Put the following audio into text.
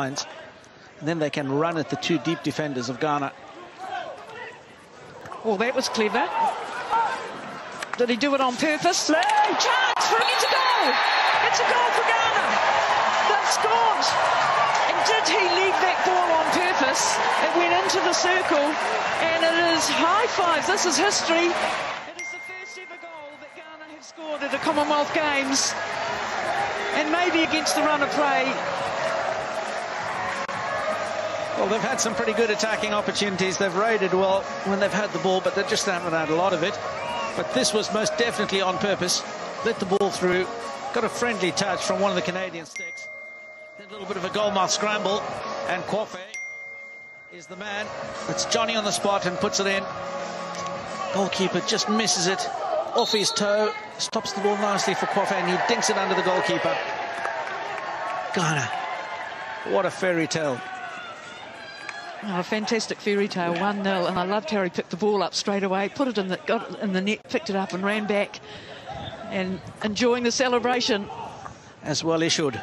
lines. And then they can run at the two deep defenders of Ghana. Oh, that was clever. Did he do it on purpose? Chance for it to goal. It's a goal for Ghana. They've scored. And did he leave that ball on purpose? It went into the circle, and it is high five. This is history. It is the first ever goal that Ghana have scored at the Commonwealth Games, and maybe against the run of play. Well, they've had some pretty good attacking opportunities. They've raided well when they've had the ball, but they just haven't had a lot of it. But this was most definitely on purpose. Let the ball through. Got a friendly touch from one of the Canadian sticks. Then a little bit of a goalmouth scramble. And Kwofie is the man. It's Johnny on the spot and puts it in. Goalkeeper just misses it off his toe. Stops the ball nicely for Kwofie and he dinks it under the goalkeeper. Ghana. What a fairy tale. Oh, fantastic fairy tale, 1 0. And I loved how he picked the ball up straight away, put it in the, got it in the net, picked it up, and ran back and enjoying the celebration. As well issued.